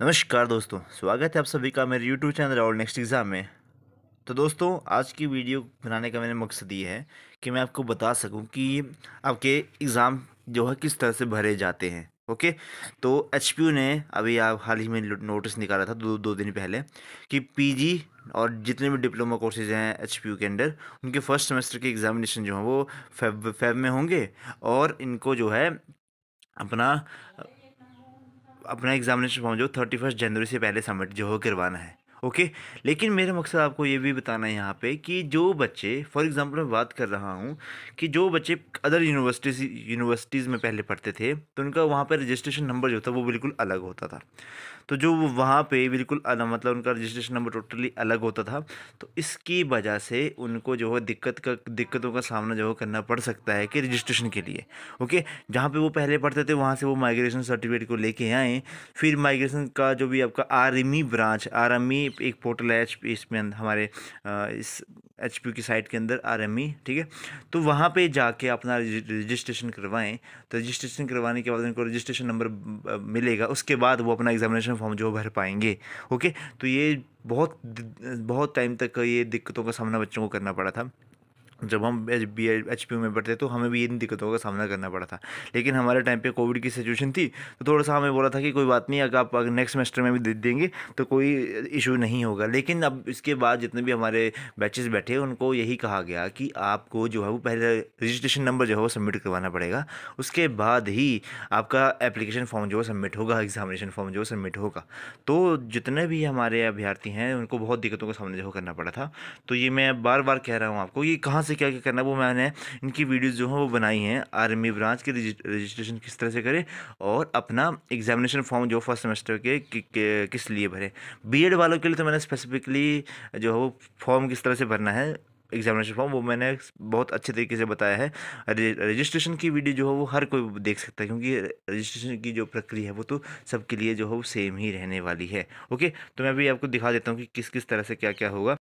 नमस्कार दोस्तों, स्वागत है आप सभी का मेरे यूट्यूब चैनल और नेक्स्ट एग्ज़ाम में। तो दोस्तों, आज की वीडियो बनाने का मेरा मकसद ये है कि मैं आपको बता सकूँ कि आपके एग्ज़ाम जो है किस तरह से भरे जाते हैं, ओके? तो एचपीयू ने अभी आप हाल ही में नोटिस निकाला था दो दो दिन पहले कि पीजी और जितने भी डिप्लोमा कोर्सेज हैं एचपीयू के अंडर उनके फ़र्स्ट सेमेस्टर के एग्ज़ामिनेशन जो हैं वो फेब फेब में होंगे और इनको जो है अपना अपना एग्जामिनेशन फॉर्म जो थर्टी फ़र्स्ट जनवरी से पहले सबमिट जो हो करवाना है। ओके? लेकिन मेरा मकसद आपको ये भी बताना है यहाँ पे कि जो बच्चे फॉर एग्जांपल मैं बात कर रहा हूँ कि जो बच्चे अदर यूनिवर्सिटीज़ यूनिवर्सिटीज़ में पहले पढ़ते थे तो उनका वहाँ पर रजिस्ट्रेशन नंबर जो था वो बिल्कुल अलग होता था। तो जो वहाँ पे बिल्कुल अलग मतलब उनका रजिस्ट्रेशन नंबर टोटली अलग होता था तो इसकी वजह से उनको जो है दिक्कत का, दिक्कतों का सामना जो है करना पड़ सकता है कि रजिस्ट्रेशन के लिए, ओके? जहाँ पे वो पहले पढ़ते थे, वहाँ से वो माइग्रेशन सर्टिफिकेट को लेके आएँ, फिर माइग्रेशन का जो भी आपका आर ब्रांच आर एक पोर्टल है एचपी इसमें हमारे इस एच की साइट के अंदर आरएमई ठीक है? तो वहाँ पे जाके अपना रजिस्ट्रेशन करवाएँ। तो रजिस्ट्रेशन करवाने के बाद उनको रजिस्ट्रेशन नंबर मिलेगा। उसके बाद वो अपना एग्जामिनेशन फॉर्म जो भर पाएँगे ओके तो ये बहुत बहुत टाइम तक ये दिक्कतों का सामना बच्चों को करना पड़ा था। जब हम एच बी एच पी में बैठते तो हमें भी इन दिक्कतों का सामना करना पड़ा था। लेकिन हमारे टाइम पे कोविड की सिचुएशन थी तो थोड़ा सा हमें बोला था कि कोई बात नहीं, अगर आप नेक्स्ट सेमेस्टर में भी दे, देंगे तो कोई इशू नहीं होगा। लेकिन अब इसके बाद जितने भी हमारे बैचेस बैठे उनको यही कहा गया कि आपको जो है वो पहले रजिस्ट्रेशन नंबर जो है वो सबमिट करवाना पड़ेगा। उसके बाद ही आपका एप्लीकेशन फॉर्म जो है सबमिट होगा एग्जामिनेशन फॉर्म जो है सबमिट होगा। तो जितने भी हमारे अभ्यर्थी हैं, उनको बहुत दिक्कतों का सामना जो करना पड़ा था। तो ये मैं बार बार कह रहा हूँ आपको, ये कहाँ से से क्या क्या करना है वो मैंने इनकी वीडियोज़ जो हैं वो बनाई हैं। आर्मी ब्रांच की रजिस्ट्रेशन किस तरह से करें और अपना एग्जामिनेशन फॉर्म जो फ़र्स्ट सेमेस्टर के, किस लिए भरें। बीएड वालों के लिए तो मैंने स्पेसिफिकली जो है वो फॉर्म किस तरह से भरना है एग्जामिनेशन फॉर्म वो मैंने बहुत अच्छे तरीके से बताया है। रजिस्ट्रेशन की वीडियो जो है वो हर कोई देख सकता है क्योंकि रजिस्ट्रेशन की जो प्रक्रिया है वो तो सबके लिए जो है वो सेम ही रहने वाली है। ओके तो मैं भी आपको दिखा देता हूँ कि किस किस तरह से क्या क्या होगा।